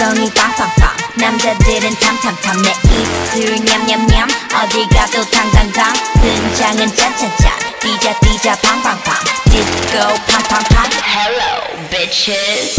Don't need that song. 남자들은 탐탐탐 내 입술 냠냠냠 어디 가도 당당당 등장은 짠짠짠 뛰자 뛰자 팡팡팡 디스코 팡팡팡 Hello bitches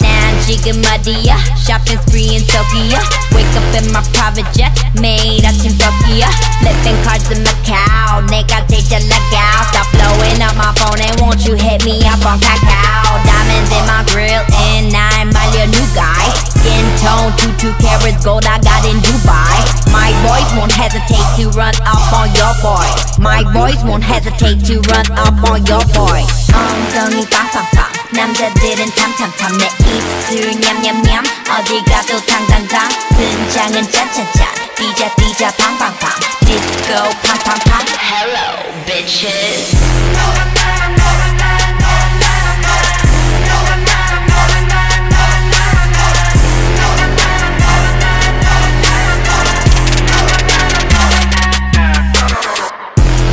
난 지금 어디야 shopping spree in Tokyo Wake up in my private jet 매일 아침 덕이야 Flipping cards in Macau 내가 제일 잘 나가 Stop blowing up my phone and won't you hit me up on Kakao Diamonds in my grill and 날 말려 new guy Skin tone 22 carats gold I got in Dubai My boys won't hesitate to run up on your boy My boys won't hesitate to run up on your boy 엉덩이 빵빵빵 남자들은 탐탐탐 내 입술 냠냠냠 어디 가도 당당당 등장은 짠짠짠 뛰자 뛰자 팡팡팡 디스코 팡팡팡 Hello bitches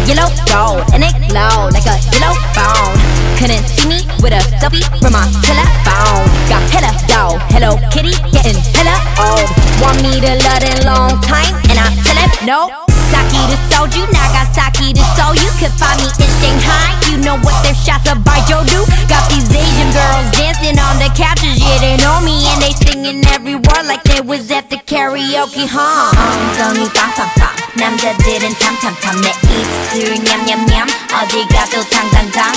Yellow gold and it glow like a yellow phone. couldn't see me with a selfie from my telephone. Got hella dog, Hello Kitty, getting hella old. Want me to love in long time, and I tell him no. Sake to Soju, Nagasaki to you Could find me in Shanghai. You know what their shots of baijiu do. Got these Asian girls dancing on the couches, yeah they know me and they singing every word like they was at the karaoke, huh? 엉덩이 빵빵빵 남자들은 탐탐탐 내 입술 냠냠냠 어디 가도 당당당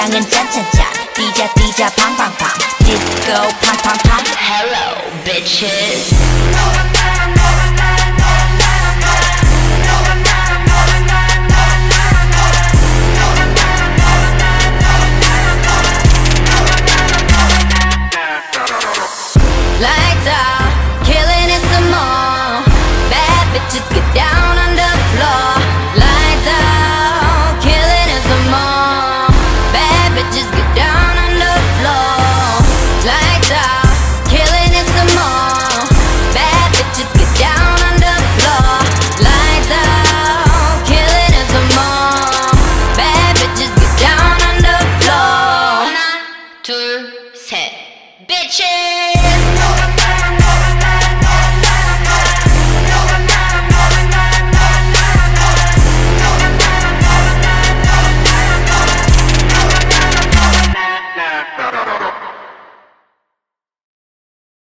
등장은 짠짠짠 뛰자 뛰자 팡팡팡 디스코 팡팡팡 Hello bitches